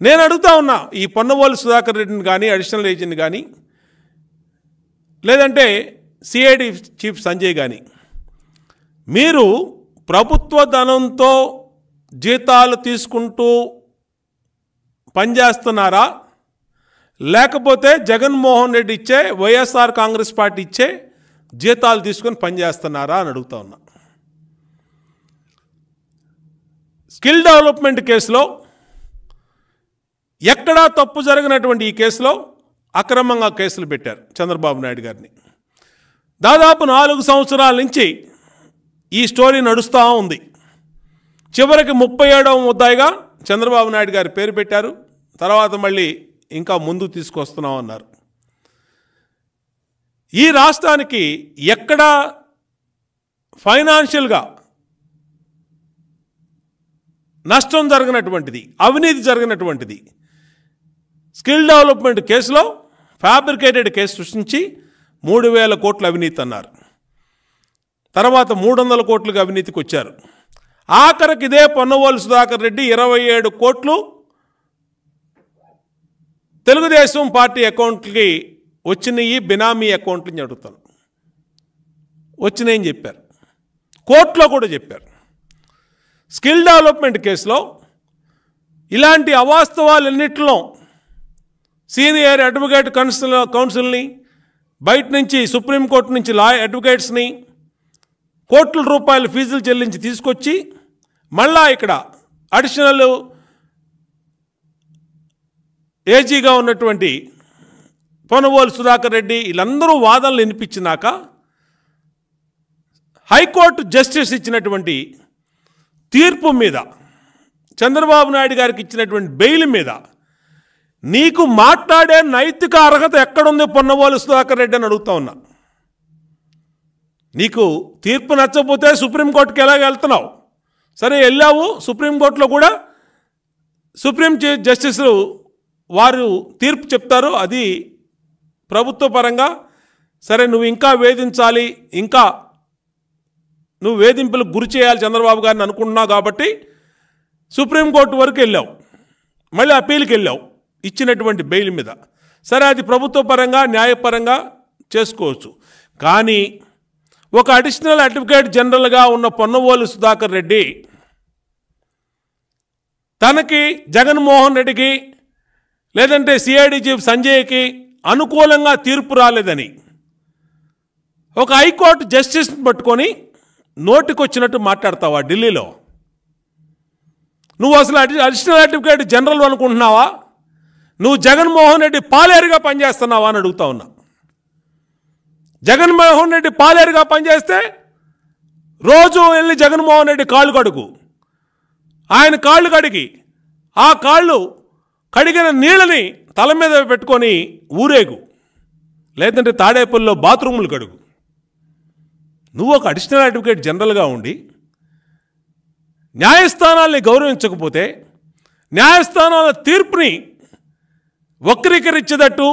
నేను అడుగుతా ఉన్నా ఈ పొన్నవోలు సుధాకర్ రెడ్డిని కానీ అడిషనల్ ఏజెంట్ కానీ లేదంటే సిఐడి చీఫ్ సంజయ్ కానీ మీరు ప్రభుత్వ ధనంతో జీతాలు తీసుకుంటూ పనిచేస్తున్నారా లేకపోతే జగన్మోహన్ రెడ్డి ఇచ్చే వైఎస్ఆర్ కాంగ్రెస్ పార్టీ ఇచ్చే జీతాలు తీసుకొని పనిచేస్తున్నారా అని అడుగుతా ఉన్నా. స్కిల్ డెవలప్మెంట్ కేసులో ఎక్కడా తప్పు జరిగినటువంటి ఈ కేసులో అక్రమంగా కేసులు పెట్టారు చంద్రబాబు నాయుడు గారిని. దాదాపు నాలుగు సంవత్సరాల నుంచి ఈ స్టోరీ నడుస్తూ ఉంది. చివరికి ముప్పై ఏడవ ముద్దాయిగా చంద్రబాబు నాయుడు గారి పేరు పెట్టారు. తర్వాత మళ్ళీ ఇంకా ముందు తీసుకొస్తున్నాం అన్నారు. ఈ రాష్ట్రానికి ఎక్కడా ఫైనాన్షియల్గా నష్టం జరిగినటువంటిది అవినీతి జరిగినటువంటిది స్కిల్ డెవలప్మెంట్ కేసులో ఫ్యాబ్రికేటెడ్ కేసు సృష్టించి మూడు వేల కోట్ల అవినీతి అన్నారు. తర్వాత మూడు వందల కోట్లుగా అవినీతికి వచ్చారు. ఆఖరికి ఇదే పొన్నవోలు సుధాకర్ రెడ్డి ఇరవై ఏడు కోట్లు తెలుగుదేశం పార్టీ అకౌంట్కి వచ్చినాయి బినామీ అకౌంట్లని అడుగుతాను వచ్చినాయని చెప్పారు. కోర్టులో కూడా చెప్పారు. స్కిల్ డెవలప్మెంట్ కేసులో ఇలాంటి అవాస్తవాలన్నింటిలో సీనియర్ అడ్వకేట్ కౌన్సిల్ కౌన్సిల్ని బయట నుంచి సుప్రీంకోర్టు నుంచి లా అడ్వకేట్స్ని కోట్ల రూపాయల ఫీజులు చెల్లించి తీసుకొచ్చి మళ్ళా ఇక్కడ అడిషనల్ ఏజీగా ఉన్నటువంటి పొనవోలు సుధాకర్ రెడ్డి వీళ్ళందరూ వాదనలు వినిపించినాక హైకోర్టు జస్టిస్ ఇచ్చినటువంటి తీర్పు మీద చంద్రబాబు నాయుడు గారికి ఇచ్చినటువంటి బెయిల్ మీద నీకు మాట్లాడే నైతిక అర్హత ఎక్కడుంది? పొన్నవోలు సుధాకర్ రెడ్డి అని అడుగుతా ఉన్నా. నీకు తీర్పు నచ్చకపోతే సుప్రీంకోర్టుకి ఎలాగ వెళ్తున్నావు? సరే వెళ్ళావు. సుప్రీంకోర్టులో కూడా సుప్రీం చీఫ్ జస్టిస్ వారు తీర్పు చెప్తారు. అది ప్రభుత్వ పరంగా సరే నువ్వు ఇంకా వేధించాలి. ఇంకా నువ్వు వేధింపులకు గురి చేయాలి చంద్రబాబు గారిని అనుకుంటున్నావు కాబట్టి సుప్రీంకోర్టు వరకు వెళ్ళావు. మళ్ళీ అప్పీల్కి వెళ్ళావు. ఇచ్చినటువంటి బెయిల్ మీద. సరే అది ప్రభుత్వ పరంగా న్యాయపరంగా చేసుకోవచ్చు. కానీ ఒక అడిషనల్ అడ్వకేట్ జనరల్గా ఉన్న పొన్నవోలు సుధాకర్ రెడ్డి తనకి జగన్మోహన్ రెడ్డికి లేదంటే సిఐడి చీఫ్ సంజయ్కి అనుకూలంగా తీర్పు రాలేదని ఒక హైకోర్టు జస్టిస్ని పట్టుకొని నోటికొచ్చినట్టు మాట్లాడతావా ఢిల్లీలో? నువ్వు అసలు అడిషనల్ అడ్వకేట్ జనరల్ అనుకుంటున్నావా? నువ్వు జగన్మోహన్ రెడ్డి పాలేరుగా పనిచేస్తున్నావా అని అడుగుతా ఉన్నా. జగన్మోహన్ రెడ్డి పాలేరుగా పనిచేస్తే రోజు వెళ్ళి జగన్మోహన్ రెడ్డి కాళ్ళు కడుగు. ఆయన కాళ్ళు కడిగి ఆ కాళ్ళు కడిగిన నీళ్ళని తల మీద పెట్టుకొని ఊరేగు. లేదంటే తాడేపల్లిలో బాత్రూములు కడుగు. నువ్వు ఒక అడిషనల్ అడ్వకేట్ జనరల్గా ఉండి న్యాయస్థానాల్ని గౌరవించకపోతే న్యాయస్థానాల తీర్పుని వక్రీకరించేటట్టు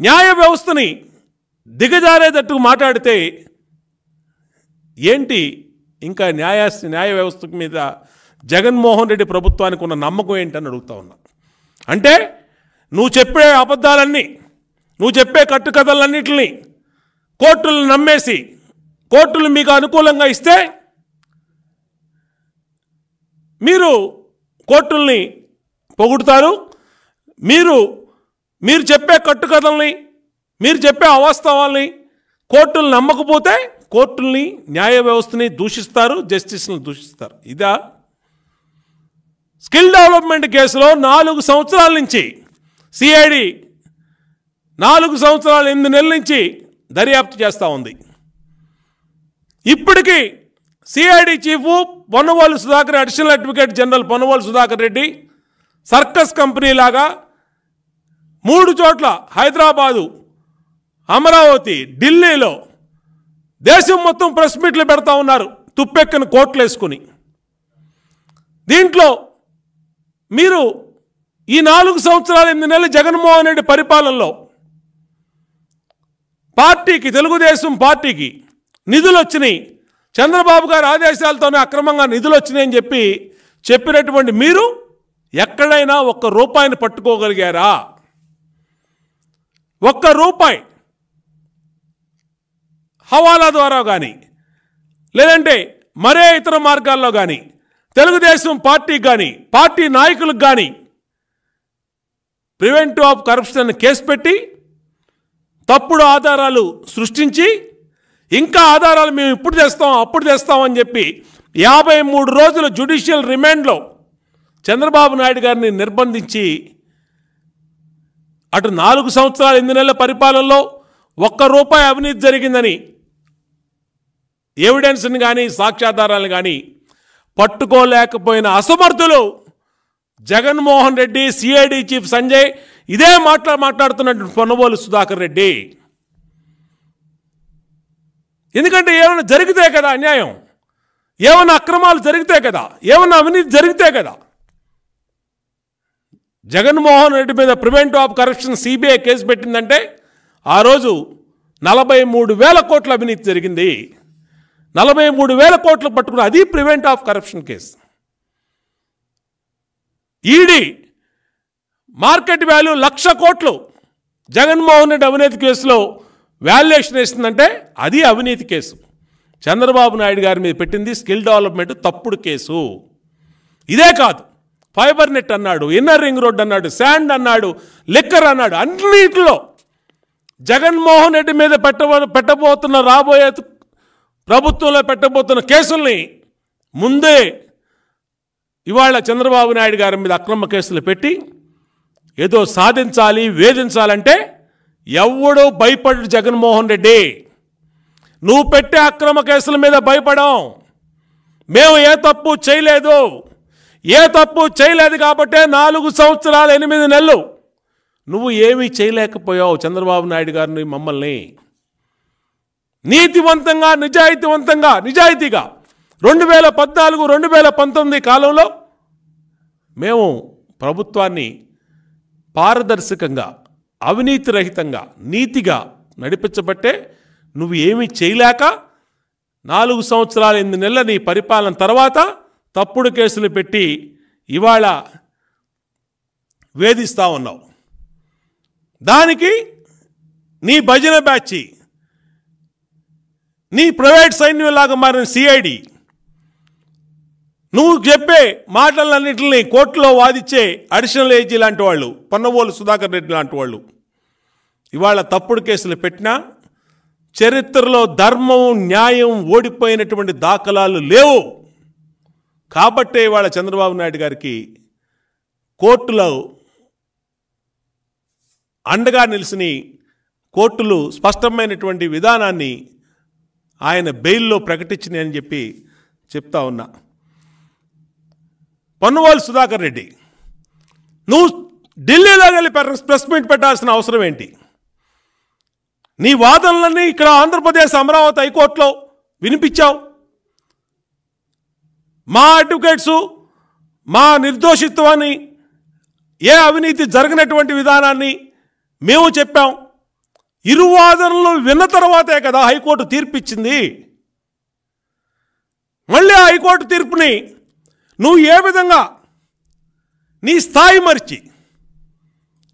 న్యాయ వ్యవస్థని దిగజారేటట్టు మాట్లాడితే ఏంటి ఇంకా న్యాయ న్యాయ వ్యవస్థ మీద జగన్మోహన్ రెడ్డి ప్రభుత్వానికి ఉన్న నమ్మకం ఏంటని అడుగుతా ఉన్నా. అంటే నువ్వు చెప్పే అబద్ధాలన్నీ నువ్వు చెప్పే కట్టుకథలన్నింటినీ కోర్టులను నమ్మేసి కోర్టులు మీకు అనుకూలంగా ఇస్తే మీరు కోర్టుల్ని పొగుడుతారు మీరు మీరు చెప్పే కట్టుకథల్ని మీరు చెప్పే అవాస్తవాల్ని కోర్టులు నమ్మకపోతే కోర్టుల్ని న్యాయ వ్యవస్థని దూషిస్తారు జస్టిస్ని దూషిస్తారు. ఇదా స్కిల్ డెవలప్మెంట్ కేసులో నాలుగు సంవత్సరాల నుంచి సిఐడి నాలుగు సంవత్సరాలు ఎనిమిది నెలల నుంచి దర్యాప్తు చేస్తూ ఉంది. ఇప్పటికీ CID chief Ponnavolu Sudhakar additional advocate general Ponnavolu Sudhakar Reddy circus company లాగా మూడు చోట్ల హైదరాబాదు అమరావతి ఢిల్లీలో దేశం మొత్తం ప్రెస్ మీట్లు పెడతా ఉన్నారు తుప్పెక్కని కోట్లు వేసుకుని దీంట్లో మీరు ఈ నాలుగు సంవత్సరాలు ఎనిమిది నెలలు జగన్మోహన్ రెడ్డి పరిపాలనలో పార్టీకి తెలుగుదేశం పార్టీకి నిధులు వచ్చినాయి చంద్రబాబు గారి ఆదేశాలతోనే అక్రమంగా నిధులు వచ్చినాయని చెప్పి చెప్పినటువంటి మీరు ఎక్కడైనా ఒక్క రూపాయిని పట్టుకోగలిగారా? ఒక్క రూపాయి హవాలా ద్వారా కానీ లేదంటే మరే ఇతర మార్గాల్లో కానీ తెలుగుదేశం పార్టీకి కానీ పార్టీ నాయకులకు కానీ ప్రివెంటివ్ ఆఫ్ కరప్షన్ కేసు పెట్టి తప్పుడు ఆధారాలు సృష్టించి ఇంకా ఆధారాలు మేము ఇప్పుడు తెస్తాం అప్పుడు తెస్తామని చెప్పి యాభై మూడు రోజుల జ్యుడిషియల్ రిమాండ్లో చంద్రబాబు నాయుడు గారిని నిర్బంధించి అటు నాలుగు సంవత్సరాలు ఎనిమిది నెలల పరిపాలనలో ఒక్క రూపాయి అవినీతి జరిగిందని ఎవిడెన్స్ని కానీ సాక్ష్యాధారాలను కానీ పట్టుకోలేకపోయిన అసమర్థులు జగన్మోహన్ రెడ్డి సిఐడి చీఫ్ సంజయ్ ఇదే మాట్లా మాట్లాడుతున్నటువంటి పొన్నబోలు సుధాకర్ రెడ్డి. ఎందుకంటే ఏమైనా జరిగితే కదా అన్యాయం? ఏమైనా అక్రమాలు జరిగితే కదా? ఏమైనా అవినీతి జరిగితే కదా? జగన్మోహన్ రెడ్డి మీద prevent of corruption CBI case పెట్టిందంటే ఆ రోజు నలభై మూడు వేల కోట్ల అవినీతి జరిగింది. నలభై మూడు వేల కోట్లు పట్టుకున్న అది prevent of corruption case. ED market value lakh కోట్లు జగన్మోహన్ రెడ్డి అవినీతి కేసులో వాల్యుయేషన్ వేసిందంటే అది అవినీతి కేసు. చంద్రబాబు నాయుడు గారి మీద పెట్టింది స్కిల్ డెవలప్మెంట్ తప్పుడు కేసు. ఇదే కాదు. ఫైబర్ నెట్ అన్నాడు ఇన్నర్ రింగ్ రోడ్ అన్నాడు శాండ్ అన్నాడు లిక్కర్ అన్నాడు అన్నిటిలో జగన్మోహన్ రెడ్డి మీద పెట్టబో పెట్టబోతున్న రాబోయే ప్రభుత్వంలో పెట్టబోతున్న కేసుల్ని ముందే ఇవాళ చంద్రబాబు నాయుడు గారి మీద అక్రమ కేసులు పెట్టి ఏదో సాధించాలి వేధించాలంటే ఎవడో భయపడు జగన్మోహన్ రెడ్డి. నువ్వు పెట్టే అక్రమ కేసుల మీద భయపడం. మేము ఏ తప్పు చేయలేదు. ఏ తప్పు చేయలేదు కాబట్టే నాలుగు సంవత్సరాలు ఎనిమిది నెలలు నువ్వు ఏమీ చేయలేకపోయావు చంద్రబాబు నాయుడు గారిని మమ్మల్ని. నీతివంతంగా నిజాయితీవంతంగా నిజాయితీగా రెండు వేల పద్నాలుగు రెండు వేల పంతొమ్మిది కాలంలో మేము ప్రభుత్వాన్ని పారదర్శకంగా అవినీతి రహితంగా నీతిగా నడిపించబట్టే నువ్వు ఏమీ చేయలేక నాలుగు సంవత్సరాల ఎనిమిది నెలల నీ పరిపాలన తర్వాత తప్పుడు కేసులు పెట్టి ఇవాళ వేధిస్తా ఉన్నావు. దానికి నీ భజన బ్యాచి నీ ప్రైవేట్ సైన్యంలాగా మారిన సిఐడి నువ్వు చెప్పే మాటలన్నింటినీ కోర్టులో వాదిచ్చే అడిషనల్ ఏజీ లాంటి వాళ్ళు పొన్నవోలు సుధాకర్ రెడ్డి లాంటి వాళ్ళు ఇవాళ తప్పుడు కేసులు పెట్టినా చరిత్రలో ధర్మం న్యాయం ఓడిపోయినటువంటి దాఖలాలు లేవు. కాబట్టే ఇవాళ చంద్రబాబు నాయుడు గారికి కోర్టులో అండగా నిలిచిన కోర్టులు స్పష్టమైనటువంటి విధానాన్ని ఆయన బెయిల్లో ప్రకటించినాయి అని చెప్పి చెప్తా ఉన్నా. పన్నువాళ్ళు సుధాకర్ రెడ్డి నువ్వు ఢిల్లీలో వెళ్ళి ప్రెస్ మీట్ పెట్టాల్సిన అవసరం ఏంటి? నీ వాదనలన్నీ ఇక్కడ ఆంధ్రప్రదేశ్ అమరావతి హైకోర్టులో వినిపించావు. మా అడ్వకేట్సు మా నిర్దోషిత్వాన్ని ఏ అవినీతి జరగనటువంటి విధానాన్ని మేము చెప్పాం. ఇరు వాదనలు విన్న తర్వాతే కదా హైకోర్టు తీర్పిచ్చింది. మళ్ళీ హైకోర్టు తీర్పుని నువ్వు ఏ విధంగా నీ స్థాయి మరిచి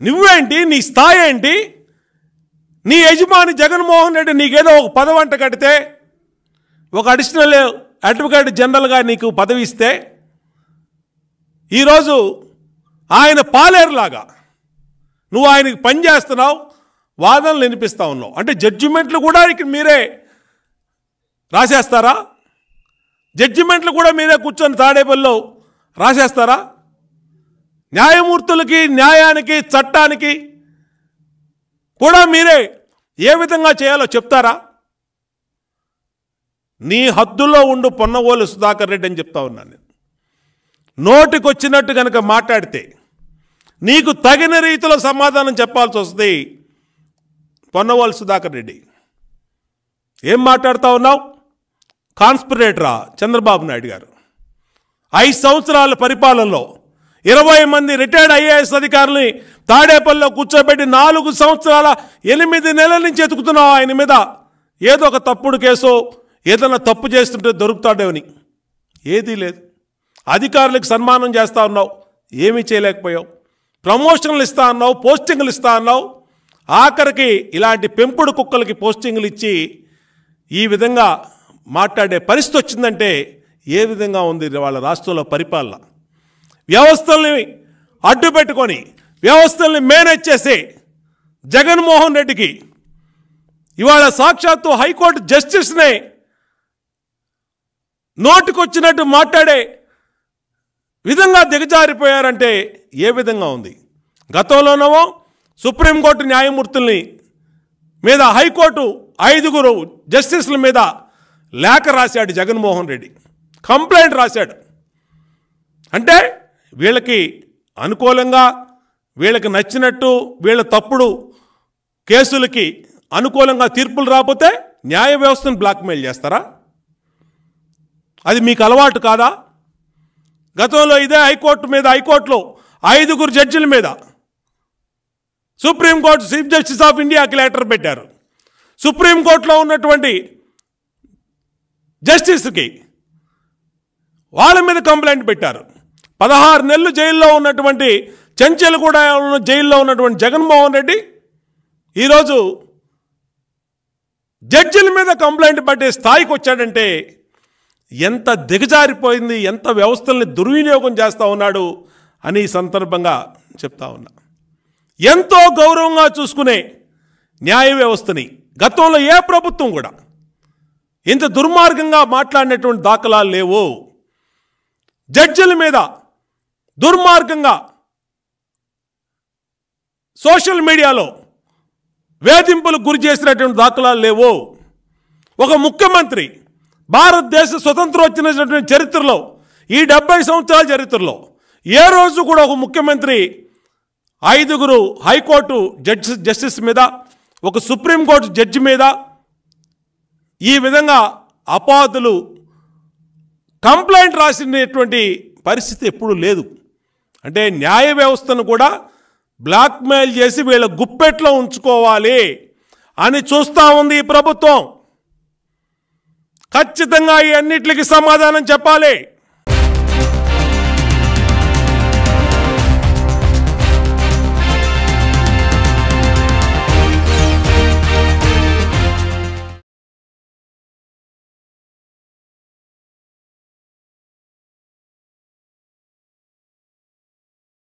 నువ్వేంటి నీ స్థాయి ఏంటి నీ యజమాని జగన్మోహన్ రెడ్డి నీకేదో ఒక పదవంట కడితే ఒక అడిషనల్ అడ్వకేట్ జనరల్గా నీకు పదవి ఇస్తే ఈరోజు ఆయన పాలేరులాగా నువ్వు ఆయనకి పని చేస్తున్నావు వాదనలు వినిపిస్తా ఉన్నావు. అంటే జడ్జిమెంట్లు కూడా ఇక్కడ మీరే రాసేస్తారా? జడ్జిమెంట్లు కూడా మీరే కూర్చొని తాడేపల్లో రాసేస్తారా? న్యాయమూర్తులకి న్యాయానికి చట్టానికి కూడా మీరే ఏ విధంగా చేయాలో చెప్తారా? నీ హద్దులో ఉండు పొన్నవోలు సుధాకర్ రెడ్డి అని చెప్తా ఉన్నాను నేను. నోటికొచ్చినట్టు కనుక మాట్లాడితే నీకు తగిన రీతిలో సమాధానం చెప్పాల్సి వస్తుంది పొన్నవోలు సుధాకర్ రెడ్డి. ఏం మాట్లాడుతూ ఉన్నావు? కాన్స్పిరేటరా చంద్రబాబు నాయుడు గారు. ఐదు సంవత్సరాల పరిపాలనలో ఇరవై మంది రిటైర్డ్ ఐఏఎస్ అధికారులని తాడేపల్లిలో కూర్చోబెట్టి నాలుగు సంవత్సరాల ఎనిమిది నెలల నుంచి ఎతుకుతున్నావు ఆయన మీద. ఏదో ఒక తప్పుడు కేసు ఏదైనా తప్పు చేస్తుంటే దొరుకుతాడేమని? ఏదీ లేదు. అధికారులకు సన్మానం చేస్తా ఉన్నావు ఏమీ చేయలేకపోయావు. ప్రమోషన్లు ఇస్తా అన్నావు పోస్టింగ్లు ఇస్తా అన్నావు. ఆఖరికి ఇలాంటి పెంపుడు కుక్కలకి పోస్టింగ్లు ఇచ్చి ఈ విధంగా మాట్లాడే పరిస్థితి వచ్చిందంటే ఏ విధంగా ఉంది వాళ్ళ రాష్ట్రంలో పరిపాలన? వ్యవస్థల్ని అడ్డు పెట్టుకొని వ్యవస్థల్ని మేనేజ్ చేసి జగన్మోహన్ రెడ్డికి ఇవాళ సాక్షాత్తు హైకోర్టు జస్టిస్నే నోటికొచ్చినట్టు మాట్లాడే విధంగా దిగజారిపోయారంటే ఏ విధంగా ఉంది? గతంలోనేమో సుప్రీంకోర్టు న్యాయమూర్తుల్ని మీద హైకోర్టు ఐదుగురు జస్టిస్ల మీద లేఖ రాశాడు జగన్మోహన్ రెడ్డి. కంప్లైంట్ రాశాడు. అంటే వీళ్ళకి అనుకూలంగా వీళ్ళకి నచ్చినట్టు వీళ్ళ తప్పుడు కేసులకి అనుకూలంగా తీర్పులు రాకపోతే న్యాయ వ్యవస్థను బ్లాక్మెయిల్ చేస్తారా? అది మీకు అలవాటు కాదా? గతంలో ఇదే హైకోర్టు మీద హైకోర్టులో ఐదుగురు జడ్జిల మీద supreme court chief justice of ఇండియాకి లెటర్ పెట్టారు. సుప్రీంకోర్టులో ఉన్నటువంటి జస్టిస్కి వాళ్ళ మీద కంప్లైంట్ పెట్టారు. పదహారు నెలలు జైల్లో ఉన్నటువంటి చెంచెలగూడ ఉన్న జైల్లో ఉన్నటువంటి జగన్మోహన్ రెడ్డి ఈరోజు జడ్జిల మీద కంప్లైంట్ పట్టే స్థాయికి వచ్చాడంటే ఎంత దిగజారిపోయింది ఎంత వ్యవస్థల్ని దుర్వినియోగం చేస్తూ ఉన్నాడు అని సందర్భంగా చెప్తా ఉన్నా. ఎంతో గౌరవంగా చూసుకునే న్యాయ వ్యవస్థని గతంలో ఏ ప్రభుత్వం కూడా ఇంత దుర్మార్గంగా మాట్లాడినటువంటి దాఖలాలు లేవు. జడ్జిల మీద దుర్మార్గంగా సోషల్ మీడియాలో వేధింపులకు గురి చేసినటువంటి దాఖలాలు లేవు. ఒక ముఖ్యమంత్రి భారతదేశ స్వతంత్రం వచ్చినటువంటి చరిత్రలో ఈ డెబ్బై సంవత్సరాల చరిత్రలో ఏ రోజు కూడా ఒక ముఖ్యమంత్రి ఐదుగురు హైకోర్టు జడ్జి జస్టిస్ మీద ఒక సుప్రీంకోర్టు జడ్జి మీద ఈ విధంగా అపాధులు కంప్లైంట్ రాసినటువంటి పరిస్థితి ఎప్పుడూ లేదు. అంటే న్యాయ వ్యవస్థను కూడా బ్లాక్మెయిల్ చేసి వీళ్ళ గుప్పెట్లో ఉంచుకోవాలి అని చూస్తూ ఉంది ఈ ప్రభుత్వం. ఖచ్చితంగా ఈ అన్నిటికి సమాధానం చెప్పాలి.